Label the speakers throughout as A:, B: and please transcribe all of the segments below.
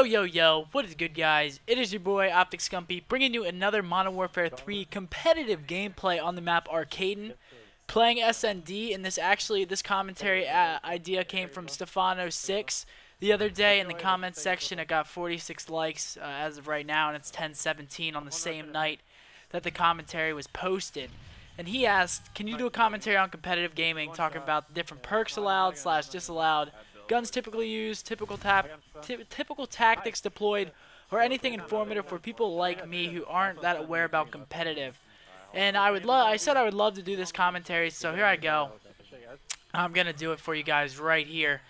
A: Yo, yo, yo, what is good, guys? It is your boy, Optic Scumpii, bringing you another Modern Warfare 3 competitive gameplay on the map Arkaden. Playing SND, and this actually, this commentary uh, idea came from Stefano6 the other day in the comments section. It got 46 likes uh, as of right now, and it's 10:17 on the same night that the commentary was posted. And he asked, can you do a commentary on competitive gaming, talking about the different perks allowed slash disallowed, guns typically used, typical tap, typical tactics deployed, or anything informative for people like me who aren't that aware about competitive. And I would love, I said I would love to do this commentary, so here I go. I'm gonna do it for you guys right here.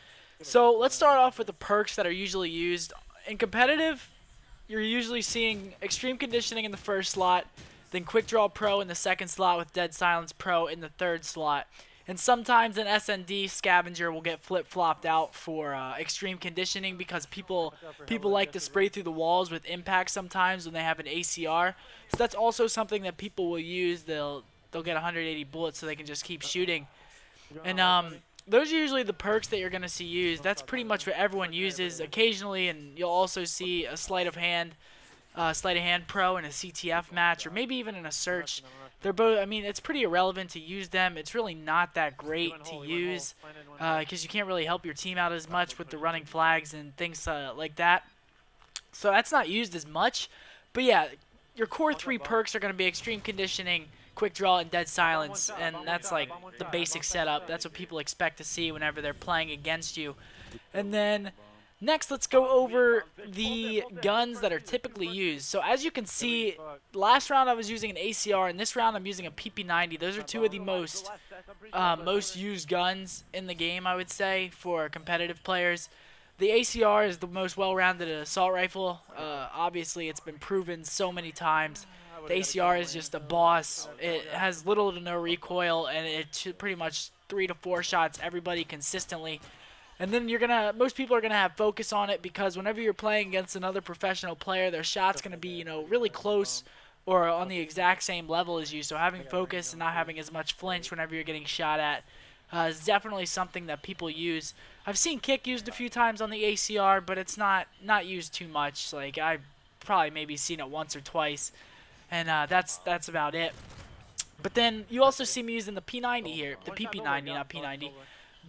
A: So let's start off with the perks that are usually used in competitive. You're usually seeing extreme conditioning in the first slot, then quick draw pro in the second slot with dead silence pro in the third slot. And sometimes an SND scavenger will get flip-flopped out for uh, extreme conditioning because people people like to spray through the walls with impact sometimes when they have an ACR. So that's also something that people will use. They'll they'll get 180 bullets so they can just keep shooting. And um, those are usually the perks that you're going to see used. That's pretty much what everyone uses occasionally, and you'll also see a sleight of hand, uh, sleight of hand pro in a CTF match, or maybe even in a search. They're both. I mean, it's pretty irrelevant to use them. It's really not that great to use because uh, you can't really help your team out as much with the running flags and things uh, like that. So that's not used as much. But yeah, your core three perks are going to be extreme conditioning, quick draw, and dead silence, and that's like the basic setup. That's what people expect to see whenever they're playing against you. And then Next, let's go over the guns that are typically used. So as you can see, last round I was using an ACR, and this round I'm using a PP90. Those are two of the most uh, most used guns in the game, I would say, for competitive players. The ACR is the most well-rounded assault rifle. Uh, obviously, it's been proven so many times. The ACR is just a boss. It has little to no recoil, and it pretty much three to four shots everybody consistently. And then you're gonna most people are gonna have focus on it because whenever you're playing against another professional player, their shot's gonna be you know really close or on the exact same level as you. So having focus and not having as much flinch whenever you're getting shot at uh, is definitely something that people use. I've seen kick used a few times on the ACR, but it's not not used too much. Like I've probably maybe seen it once or twice, and uh, that's that's about it. But then you also see me using the P90 here, the PP90, not P90.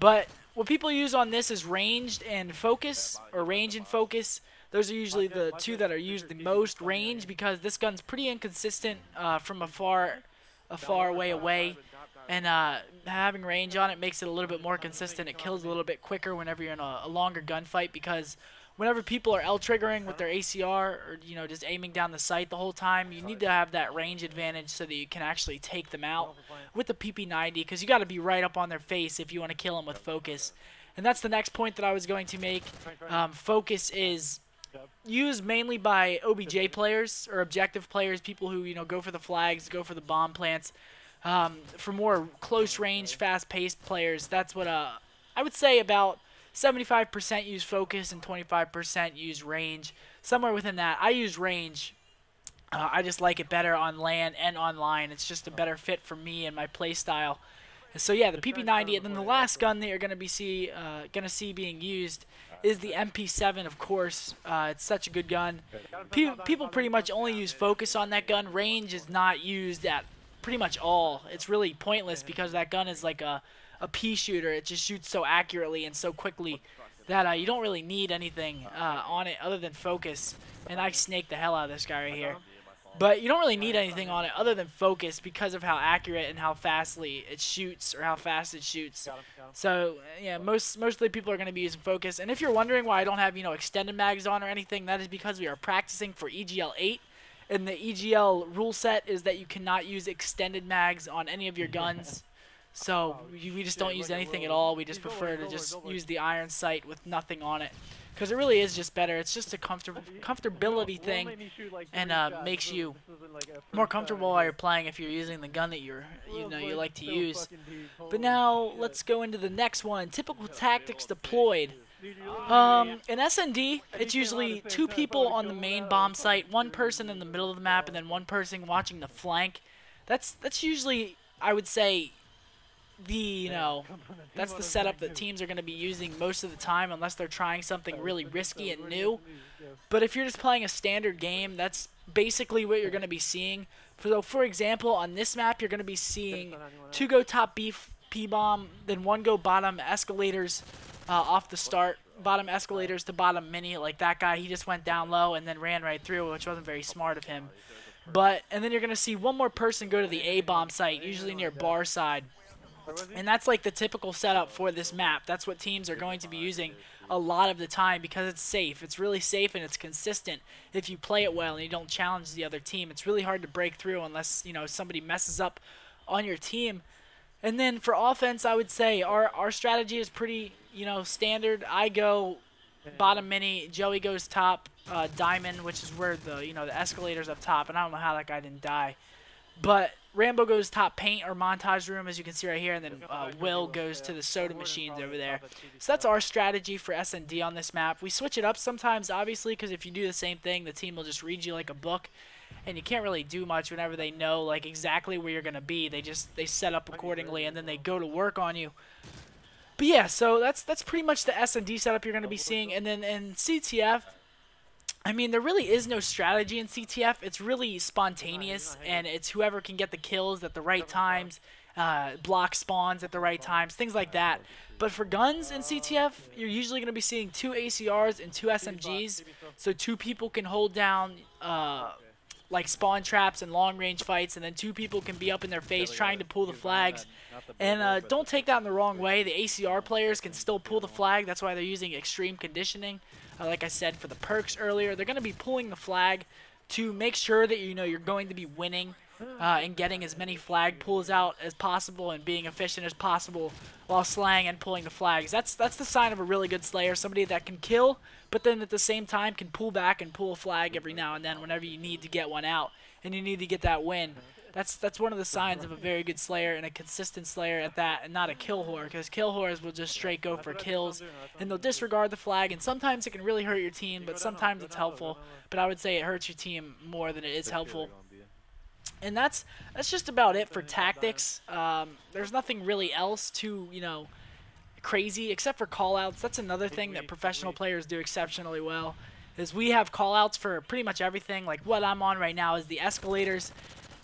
A: But what people use on this is ranged and focus, or range and focus. Those are usually the two that are used the most. Range because this gun's pretty inconsistent uh, from a far, a far way away, and uh, having range on it makes it a little bit more consistent. It kills a little bit quicker whenever you're in a, a longer gunfight because whenever people are L triggering with their ACR or you know just aiming down the sight the whole time, you need to have that range advantage so that you can actually take them out with the PP90 because you got to be right up on their face if you want to kill them with focus. And that's the next point that I was going to make. Um, focus is used mainly by OBJ players or objective players, people who you know go for the flags, go for the bomb plants. Um, for more close range, fast-paced players, that's what uh, I would say about 75% use focus and 25% use range. Somewhere within that, I use range. Uh, I just like it better on land and online. It's just a better fit for me and my playstyle. So yeah, the PP90, and then the last gun that you're gonna be see uh, gonna see being used is the MP7, of course. Uh, it's such a good gun. Pe people pretty much only use focus on that gun. Range is not used at pretty much all. It's really pointless because that gun is like a a pea shooter. It just shoots so accurately and so quickly that uh, you don't really need anything uh, on it other than focus. And I snaked the hell out of this guy right here. But you don't really need anything on it other than focus because of how accurate and how fastly it shoots or how fast it shoots. So yeah, most mostly people are going to be using focus. And if you're wondering why I don't have you know extended mags on or anything, that is because we are practicing for EGL 8. And the EGL rule set is that you cannot use extended mags on any of your guns. So we just don't use anything at all. We just prefer to just use the iron sight with nothing on it. Because it really is just better. It's just a comfort comfortability thing and uh, makes you more comfortable while you're playing if you're using the gun that you're you know you like to use. But now let's go into the next one. Typical tactics deployed. Um, in SND, it's usually two people on the main bomb site, one person in the middle of the map, and then one person watching the flank. That's that's usually I would say the you know that's the setup that teams are going to be using most of the time unless they're trying something really risky and new. But if you're just playing a standard game, that's basically what you're going to be seeing. So for example, on this map, you're going to be seeing two go top beef P-bomb, then one go bottom escalators uh, off the start, bottom escalators to bottom mini. Like that guy, he just went down low and then ran right through, which wasn't very smart of him. But and then you're going to see one more person go to the A bomb site, usually near bar side. And that's like the typical setup for this map. That's what teams are going to be using a lot of the time because it's safe. It's really safe and it's consistent if you play it well and you don't challenge the other team. It's really hard to break through unless, you know, somebody messes up on your team. And then for offense, I would say our our strategy is pretty, you know, standard. I go bottom mini, Joey goes top uh, diamond, which is where the, you know, the escalator's up top, and I don't know how that guy didn't die. But Rambo goes top paint or montage room, as you can see right here, and then uh, Will goes to the soda machines over there. So that's our strategy for S&D on this map. We switch it up sometimes, obviously, because if you do the same thing, the team will just read you like a book, and you can't really do much whenever they know like exactly where you're gonna be. They just they set up accordingly, and then they go to work on you. But yeah, so that's that's pretty much the S&D setup you're gonna be seeing, and then in CTF. I mean, there really is no strategy in CTF. It's really spontaneous, and it's whoever can get the kills at the right times, uh, block spawns at the right times, things like that. But for guns in CTF, you're usually going to be seeing two ACRs and two SMGs, so two people can hold down uh, like spawn traps and long range fights, and then two people can be up in their face trying to pull the flags. And uh, don't take that in the wrong way. The ACR players can still pull the flag. That's why they're using extreme conditioning. Uh, like I said, for the perks earlier, they're going to be pulling the flag to make sure that you know you're going to be winning uh, and getting as many flag pulls out as possible and being efficient as possible while slaying and pulling the flags. That's that's the sign of a really good slayer, somebody that can kill, but then at the same time can pull back and pull a flag every now and then whenever you need to get one out and you need to get that win. That's that's one of the signs of a very good Slayer and a consistent Slayer at that, and not a kill whore, because kill whores will just straight go for kills, and they'll disregard the flag, and sometimes it can really hurt your team, but sometimes it's helpful. But I would say it hurts your team more than it is helpful. And that's that's just about it for tactics. Um, there's nothing really else to you know crazy except for callouts. That's another thing that professional players do exceptionally well. Is we have callouts for pretty much everything. Like what I'm on right now is the escalators,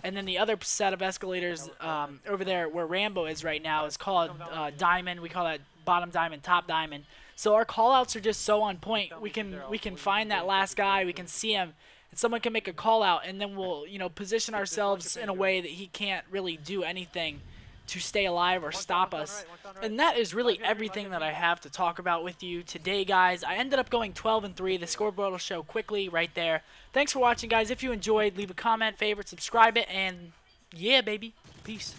A: and then the other set of escalators um, over there where Rambo is right now is called uh, Diamond. We call that bottom diamond, top diamond. So our callouts are just so on point. We can we can find that last guy. We can see him, and someone can make a call out, and then we'll you know position ourselves in a way that he can't really do anything to stay alive or stop us. And that is really everything that I have to talk about with you today, guys. I ended up going 12 and 3. The scoreboard will show quickly right there. Thanks for watching, guys. If you enjoyed, leave a comment, favorite, subscribe it, and yeah, baby. Peace.